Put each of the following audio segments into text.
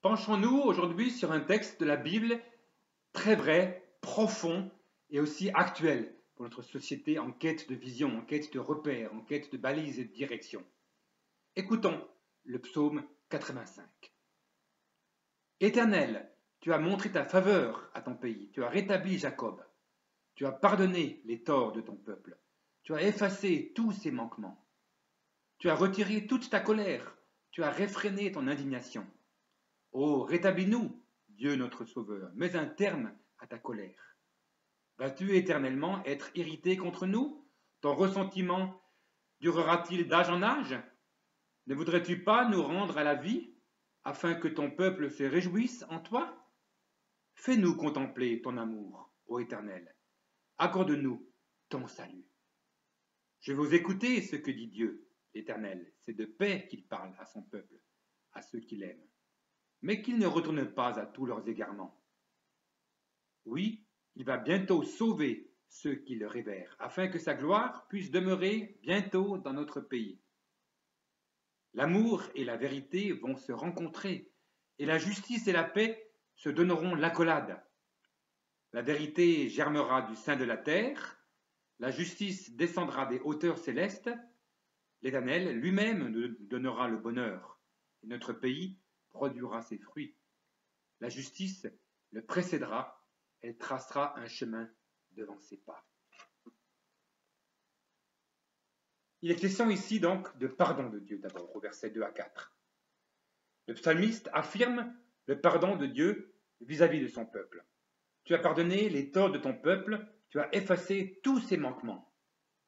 Penchons-nous aujourd'hui sur un texte de la Bible très vrai, profond et aussi actuel pour notre société en quête de vision, en quête de repères, en quête de balises et de direction. Écoutons le psaume 85. Éternel, tu as montré ta faveur à ton pays, tu as rétabli Jacob, tu as pardonné les torts de ton peuple, tu as effacé tous ses manquements, tu as retiré toute ta colère, tu as réfréné ton indignation. Oh, rétablis-nous, Dieu notre Sauveur, mets un terme à ta colère. Vas-tu éternellement être irrité contre nous? Ton ressentiment durera-t-il d'âge en âge? Ne voudrais-tu pas nous rendre à la vie, afin que ton peuple se réjouisse en toi? Fais-nous contempler ton amour, ô Éternel. Accorde-nous ton salut. Je vous écouter ce que dit Dieu, l'Éternel. C'est de paix qu'il parle à son peuple, à ceux qu'il aime mais qu'ils ne retournent pas à tous leurs égarements. Oui, il va bientôt sauver ceux qui le révèrent, afin que sa gloire puisse demeurer bientôt dans notre pays. L'amour et la vérité vont se rencontrer, et la justice et la paix se donneront l'accolade. La vérité germera du sein de la terre, la justice descendra des hauteurs célestes, l'Éternel lui-même nous donnera le bonheur, et notre pays produira ses fruits. La justice le précédera, elle tracera un chemin devant ses pas. Il est question ici donc de pardon de Dieu d'abord, au verset 2 à 4. Le psalmiste affirme le pardon de Dieu vis-à-vis de son peuple. Tu as pardonné les torts de ton peuple, tu as effacé tous ses manquements.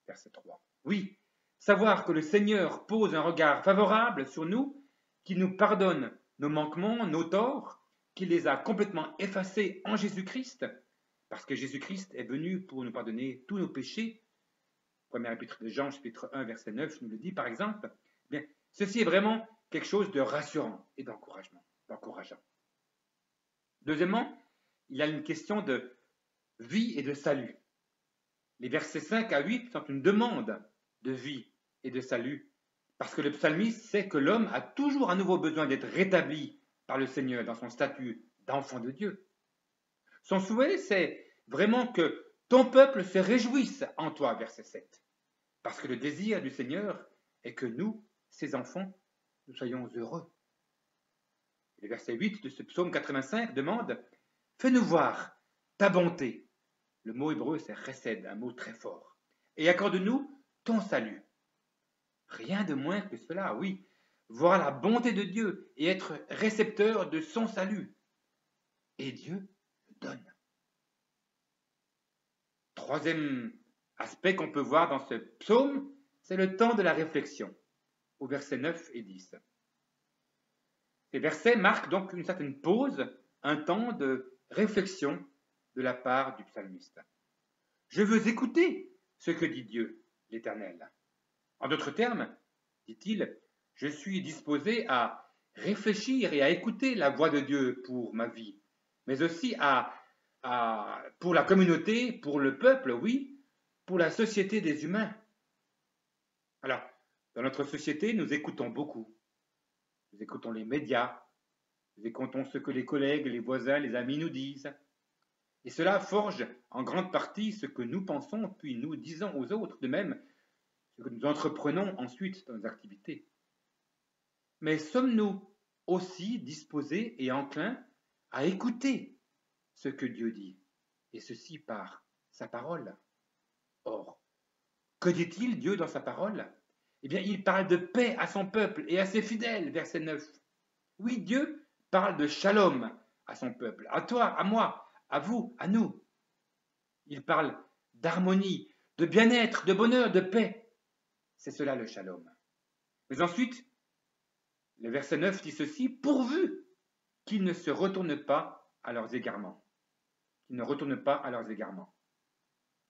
Verset 3. Oui, savoir que le Seigneur pose un regard favorable sur nous, qu'il nous pardonne nos manquements, nos torts, qu'il les a complètement effacés en Jésus-Christ, parce que Jésus-Christ est venu pour nous pardonner tous nos péchés. Premier épître de Jean, chapitre 1, verset 9, nous le dit par exemple. Eh ceci est vraiment quelque chose de rassurant et d'encouragement, d'encourageant. Deuxièmement, il y a une question de vie et de salut. Les versets 5 à 8 sont une demande de vie et de salut parce que le psalmiste sait que l'homme a toujours à nouveau besoin d'être rétabli par le Seigneur dans son statut d'enfant de Dieu. Son souhait, c'est vraiment que ton peuple se réjouisse en toi, verset 7. Parce que le désir du Seigneur est que nous, ses enfants, nous soyons heureux. le verset 8 de ce psaume 85 demande Fais-nous voir ta bonté. Le mot hébreu, c'est recède, un mot très fort. Et accorde-nous ton salut. Rien de moins que cela, oui. Voir la bonté de Dieu et être récepteur de son salut. Et Dieu le donne. Troisième aspect qu'on peut voir dans ce psaume, c'est le temps de la réflexion, au verset 9 et 10. Ces versets marquent donc une certaine pause, un temps de réflexion de la part du psalmiste. Je veux écouter ce que dit Dieu, l'Éternel. En d'autres termes, dit-il, je suis disposé à réfléchir et à écouter la voix de Dieu pour ma vie, mais aussi pour la communauté, pour le peuple, oui, pour la société des humains. Alors, dans notre société, nous écoutons beaucoup. Nous écoutons les médias, nous écoutons ce que les collègues, les voisins, les amis nous disent. Et cela forge en grande partie ce que nous pensons, puis nous disons aux autres. De même, que nous entreprenons ensuite dans nos activités. Mais sommes-nous aussi disposés et enclins à écouter ce que Dieu dit, et ceci par sa parole? Or, que dit-il Dieu dans sa parole? Eh bien, il parle de paix à son peuple et à ses fidèles, verset 9. Oui, Dieu parle de shalom à son peuple, à toi, à moi, à vous, à nous. Il parle d'harmonie, de bien-être, de bonheur, de paix. C'est cela le shalom. Mais ensuite, le verset 9 dit ceci, pourvu qu'ils ne se retournent pas à leurs égarements. Qu'ils ne retournent pas à leurs égarements.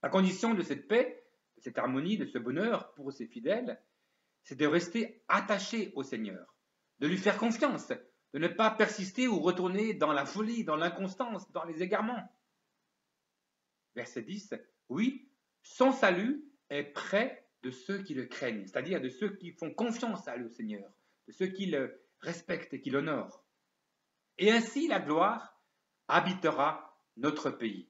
La condition de cette paix, de cette harmonie, de ce bonheur pour ses fidèles, c'est de rester attaché au Seigneur, de lui faire confiance, de ne pas persister ou retourner dans la folie, dans l'inconstance, dans les égarements. Verset 10, oui, son salut est prêt de ceux qui le craignent, c'est-à-dire de ceux qui font confiance à le Seigneur, de ceux qui le respectent et qui l'honorent. Et ainsi la gloire habitera notre pays.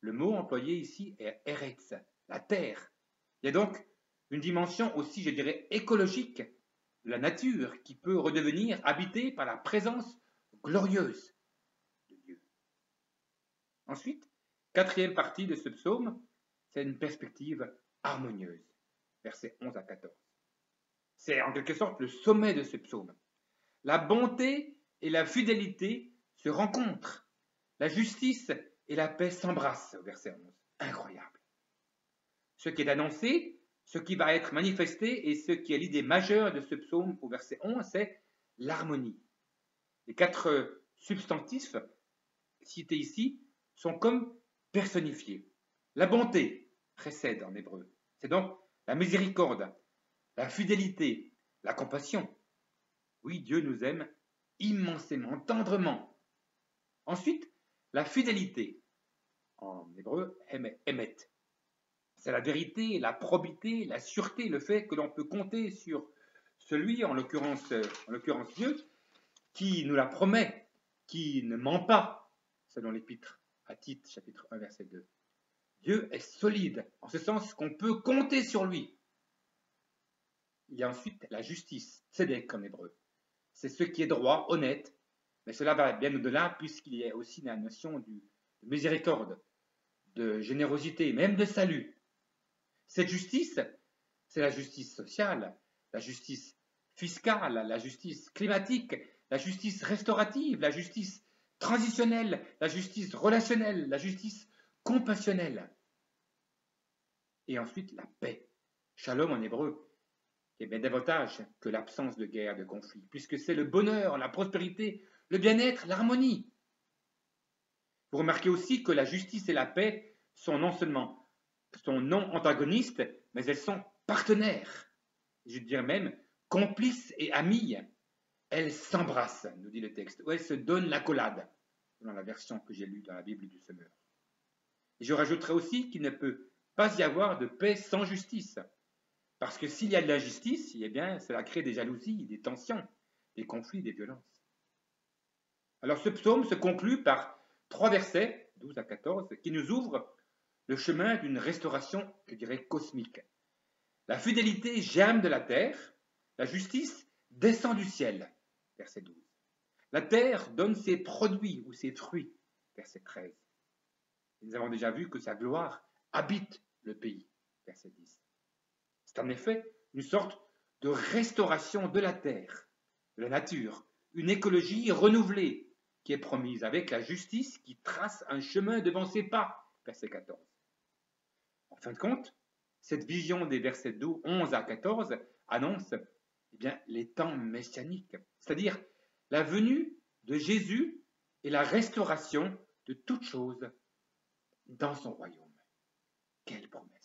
Le mot employé ici est Eretz, la terre. Il y a donc une dimension aussi, je dirais, écologique la nature qui peut redevenir habitée par la présence glorieuse de Dieu. Ensuite, quatrième partie de ce psaume, c'est une perspective harmonieuse, versets 11 à 14. C'est en quelque sorte le sommet de ce psaume. La bonté et la fidélité se rencontrent. La justice et la paix s'embrassent au verset 11. Incroyable. Ce qui est annoncé, ce qui va être manifesté et ce qui est l'idée majeure de ce psaume au verset 11, c'est l'harmonie. Les quatre substantifs cités ici sont comme personnifiés. La bonté précède en hébreu. C'est donc la miséricorde, la fidélité, la compassion. Oui, Dieu nous aime immensément, tendrement. Ensuite, la fidélité, en hébreu, emet. C'est la vérité, la probité, la sûreté, le fait que l'on peut compter sur celui, en l'occurrence, en l'occurrence Dieu, qui nous la promet, qui ne ment pas, selon l'épître à Tite, chapitre 1, verset 2. Dieu est solide, en ce sens qu'on peut compter sur lui. Il y a ensuite la justice, tzedek en hébreu. C'est ce qui est droit, honnête, mais cela va bien au-delà puisqu'il y a aussi la notion de miséricorde, de générosité, même de salut. Cette justice, c'est la justice sociale, la justice fiscale, la justice climatique, la justice restaurative, la justice transitionnelle, la justice relationnelle, la justice compassionnelle. Et ensuite la paix. Shalom en hébreu est bien davantage que l'absence de guerre, de conflit, puisque c'est le bonheur, la prospérité, le bien-être, l'harmonie. Vous remarquez aussi que la justice et la paix sont non seulement non antagonistes, mais elles sont partenaires. Je dirais même complices et amies. Elles s'embrassent, nous dit le texte, ou elles se donnent l'accolade, dans la version que j'ai lue dans la Bible du Semeur. Je rajouterai aussi qu'il ne peut pas y avoir de paix sans justice. Parce que s'il y a de la justice, eh bien, cela crée des jalousies, des tensions, des conflits, des violences. Alors ce psaume se conclut par trois versets, 12 à 14, qui nous ouvrent le chemin d'une restauration, je dirais, cosmique. La fidélité germe de la terre, la justice descend du ciel, verset 12. La terre donne ses produits ou ses fruits, verset 13. Nous avons déjà vu que sa gloire habite le pays, verset 10. C'est en effet une sorte de restauration de la terre, de la nature, une écologie renouvelée qui est promise avec la justice qui trace un chemin devant ses pas, verset 14. En fin de compte, cette vision des versets 11 à 14 annonce eh bien, les temps messianiques, c'est-à-dire la venue de Jésus et la restauration de toutes choses dans son royaume. Quelle promesse